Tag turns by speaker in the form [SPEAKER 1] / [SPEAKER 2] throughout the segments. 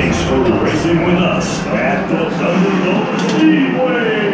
[SPEAKER 1] Thanks for racing with us at the Thunderdome Speedway.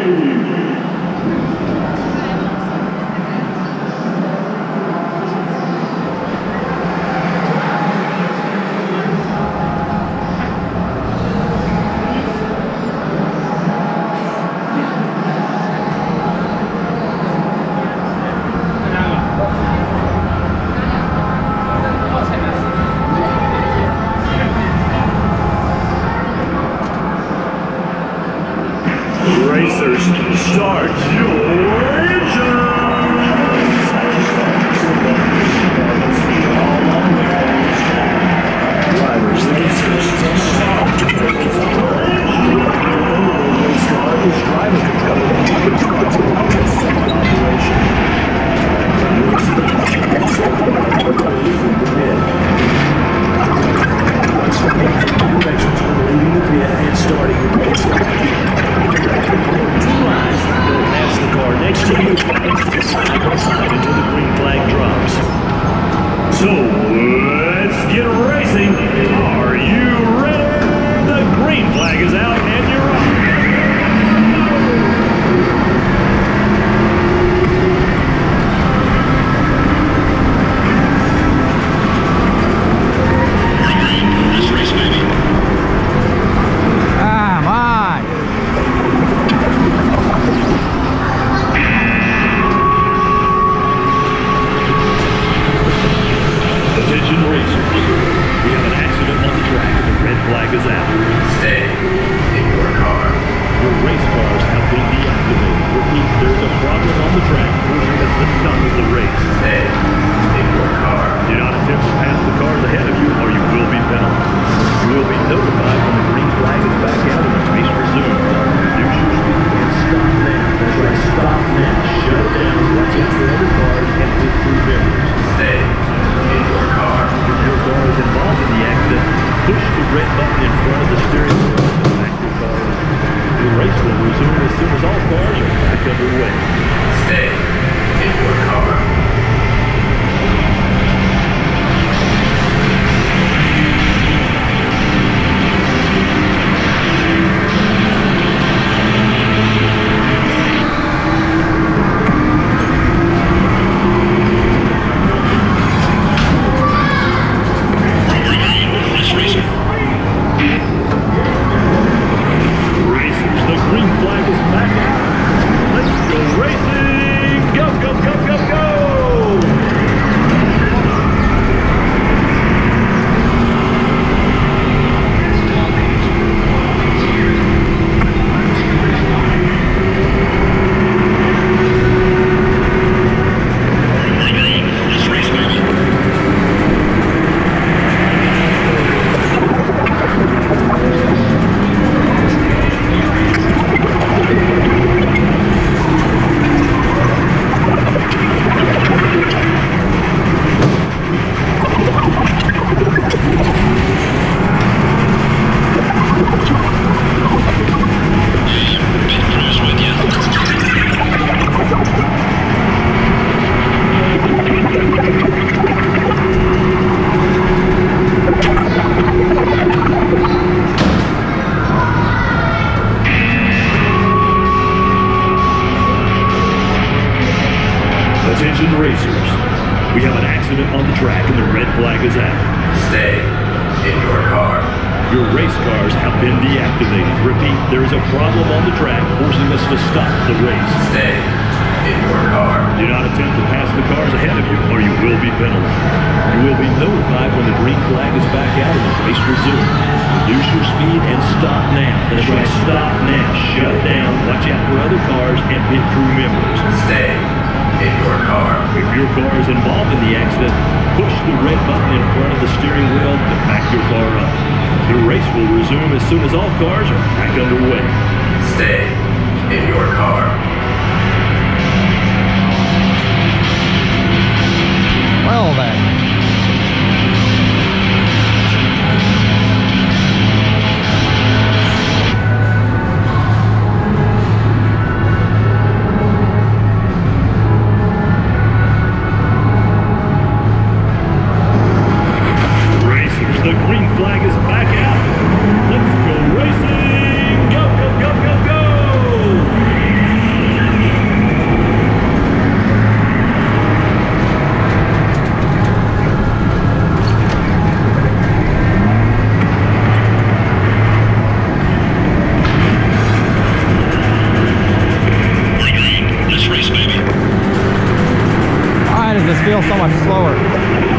[SPEAKER 1] Race will resume as soon as all cars are back underway.
[SPEAKER 2] Your
[SPEAKER 1] race cars have been deactivated. Repeat, there is a problem on the track forcing us to stop the race.
[SPEAKER 2] Stay in your car.
[SPEAKER 1] Do not attempt to pass the cars ahead of you or you will be penalized. You will be notified when the green flag is back out and the race resumes. Reduce your speed and stop now. That's right, stop now. Shut down. Watch out for other cars and pit crew members.
[SPEAKER 2] Stay in your car.
[SPEAKER 1] If your car is involved in the accident, push the red button in front of the steering wheel to back your car up. The race will resume as soon as all cars are back underway.
[SPEAKER 2] Stay in your car.
[SPEAKER 3] Well then.
[SPEAKER 1] just feels so much slower.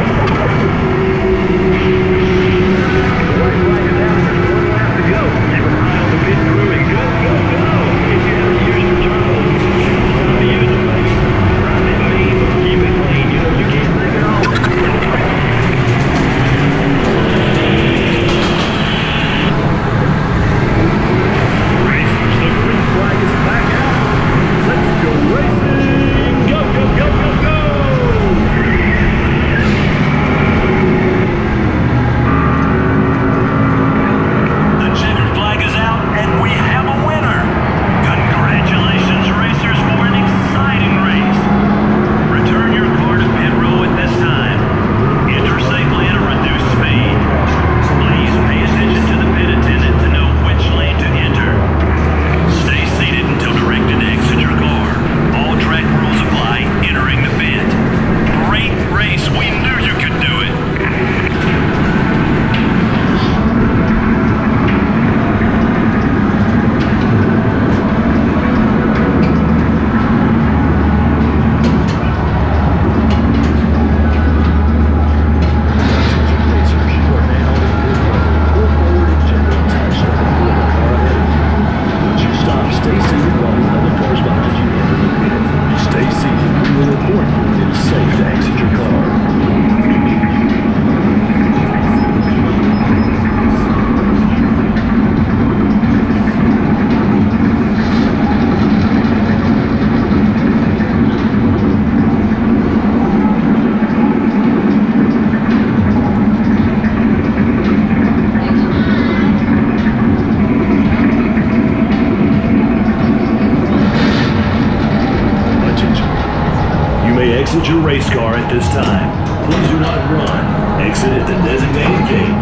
[SPEAKER 1] Your race car at this time. Please do not run. Exit at the designated gate.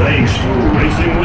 [SPEAKER 1] Thanks for racing with